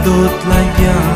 nandut lang yan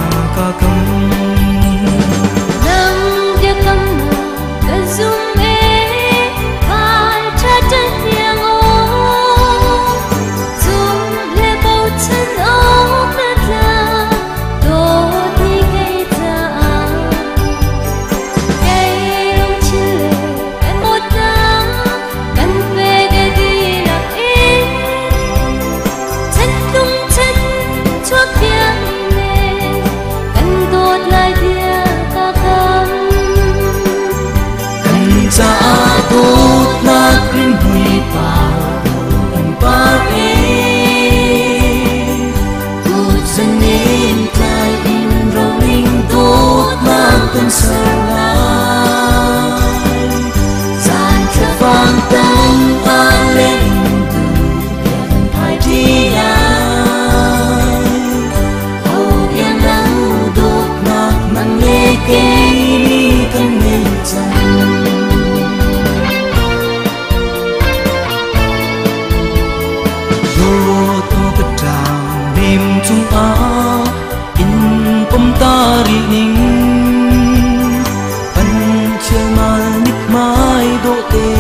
đổ tê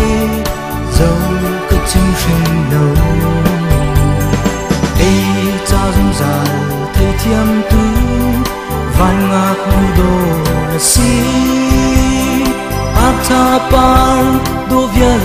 dấu cứ chim trên đầu ê cha rung rào thầy thiêm tú văn ngạc ngu đồ là si. Áp cha pan đổ viên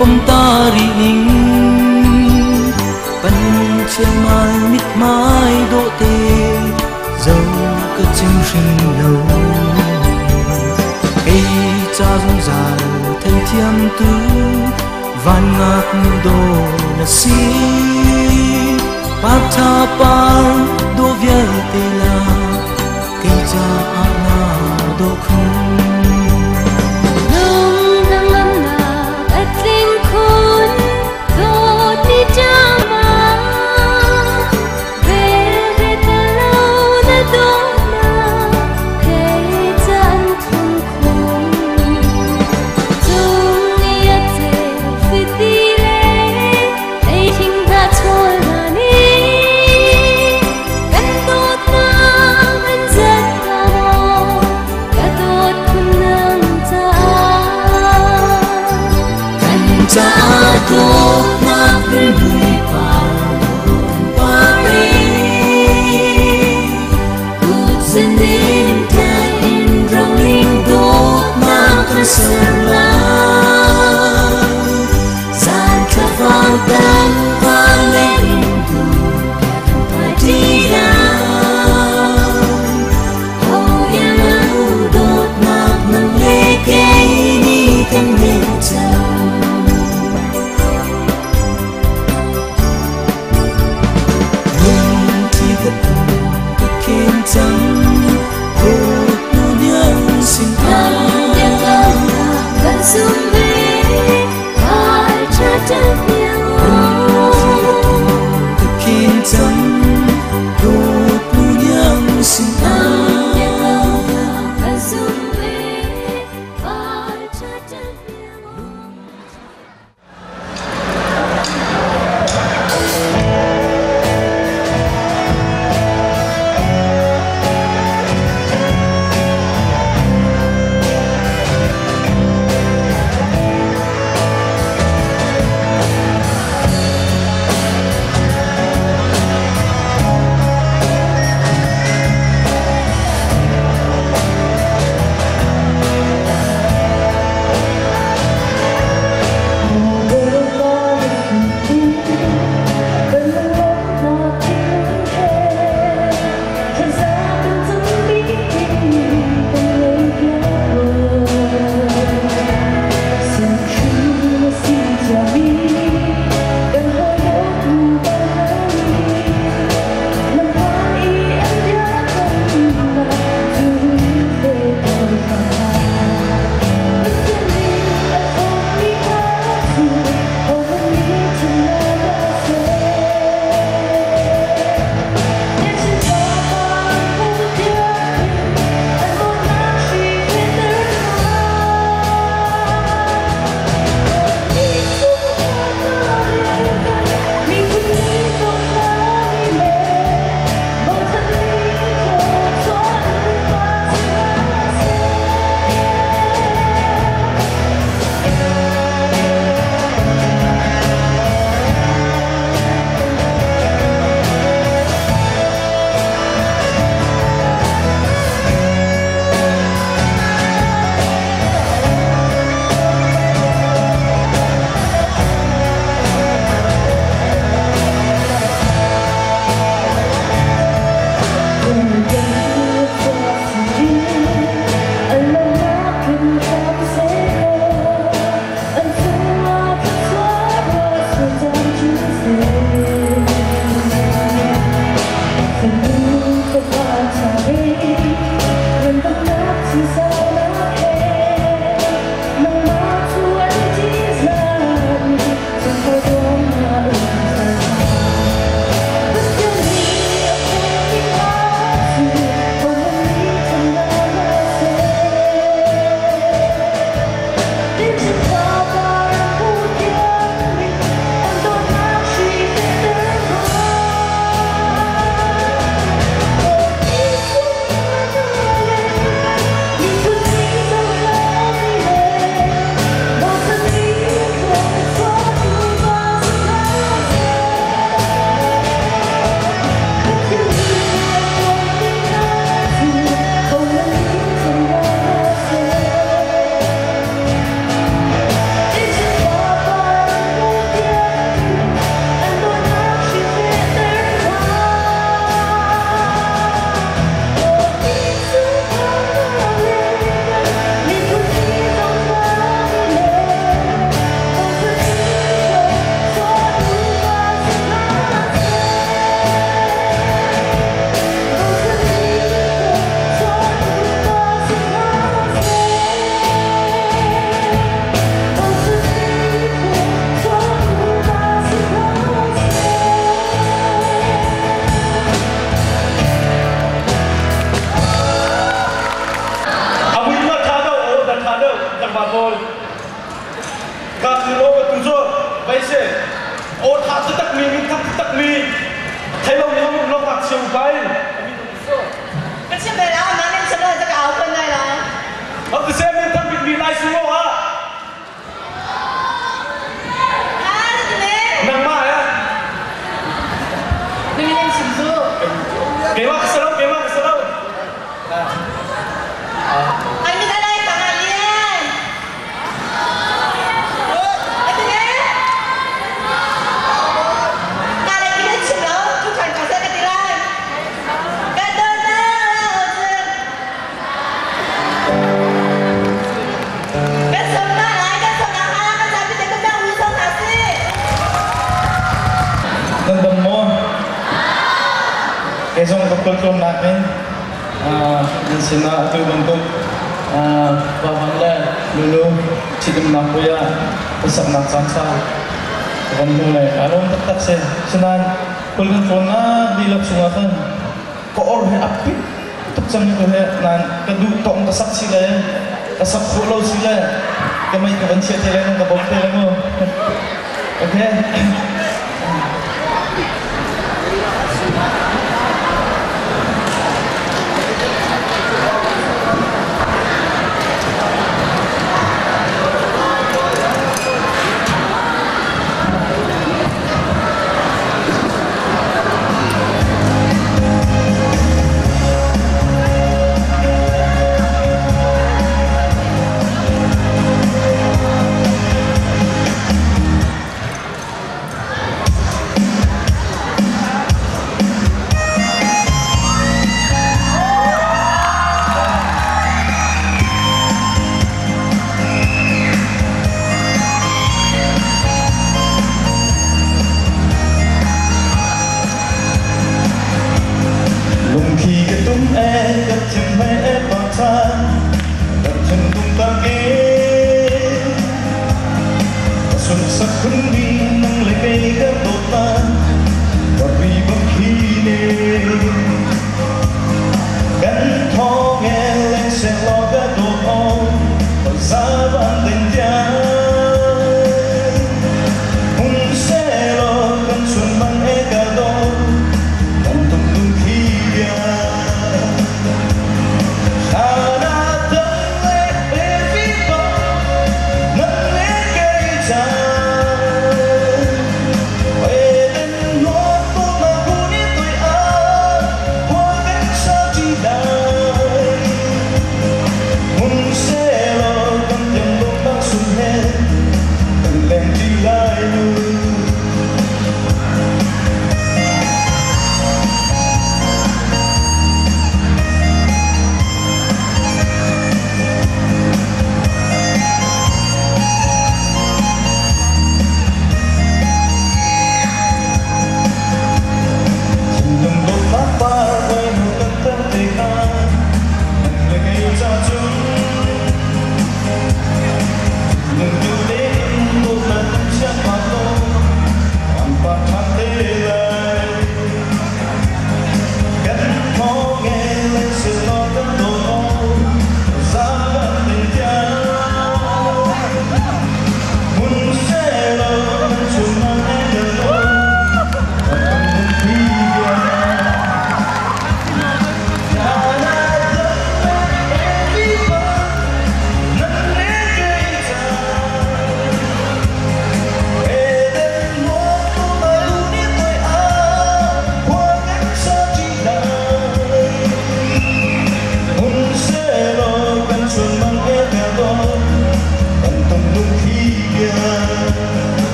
pamtari ning pan man mit mai do te dấu cơ chim sinh lâu. Ấy cha dung giàu thay thiam tư van ngạc đồ là si. Pa tha pa sen senang pulang phone ah, di lap sungatan ko or he api tuk sam ko he nan kadu tong tasak sila ya tasak pulo sila kamay ka bansya tila ng kabok tila mo okay eh. Sabah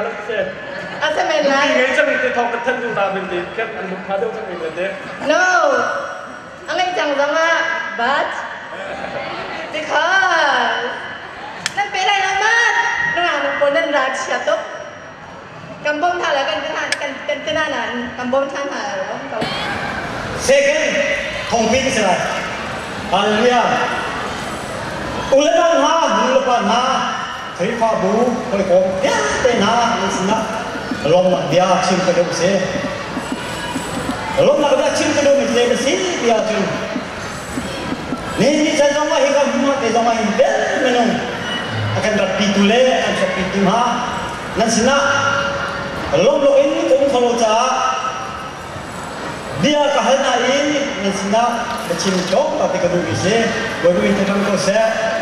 이렇게 아세멘 라 이. 예전에 때 더큰 텐도 나는데 그냥 안 받아도 되는 데. No. 안내 장사마 but because นั่นเป็นอะไรนะมาดระหว่างคนนั้นรักเชียตบกำบงท่าแล้วกันกันกันกันกันนั้นกำบงท่าหาแล้ว Second convincing. Hallelujah. Ulan ang ha, lupan ha. Hei pa bu, kalau kau, ya, teh na, macam nak dia cium kedua mesti, kalau nak dia cium kedua mesti mesti dia cium. Nanti saya sama hingga rumah, saya sama hingga minum, akan terpintu le, akan terpintu ha, nanti na, kalau ini kau kalau cak, dia kahal ini, nanti na, cium kau, tapi kedua mesti, baru ini kau kau saya.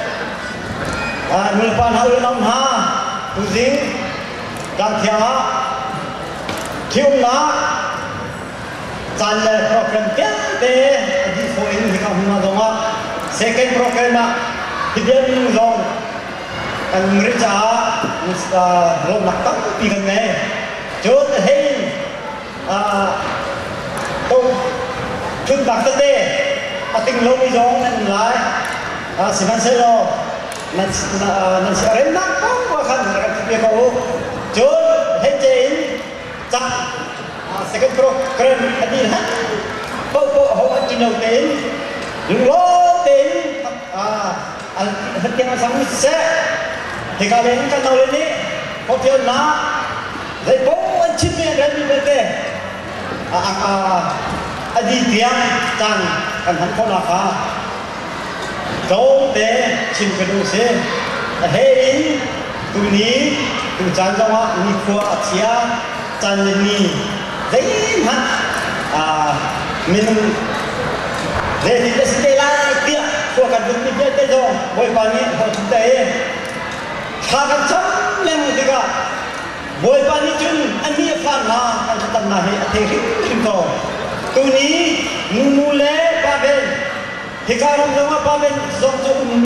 Se ah nulpan ha ulam ha uzing dan thiếu lá na challe program ke de di fo in hi ka huma donga second program na hidian long kan merica musta rom nak tóc pi kan ne jod hein à tôi chun bạc tất à tình lâu bây giờ nên lại à xin anh sẽ lo nên sẽ đến nát không và khăn là cái việc cầu chun hết trên chắc. Sẽ cái pro keren đi hết bao bộ họ ăn chín đầu tiền những lô tiền à anh hết tiền sáng sẽ thì cả đến cái đầu lên đi. Có tiền là lấy bố anh chín miệng đến như vậy thế à à a đi tiang chẳng kan han ko na kha to te chin ka du se a he in tu ni tu chan zo wa khua a chia chan ni dei han a để thì cái sự la kia của cả chúng mình biết rồi mỗi bạn ấy họ chúng ta ấy thà cái chấp lên một cái mỗi bạn anh ấy phản mà anh ta nói hệ, thế thì chúng tôi tu ní nu nu lệ ba bên thì cả ông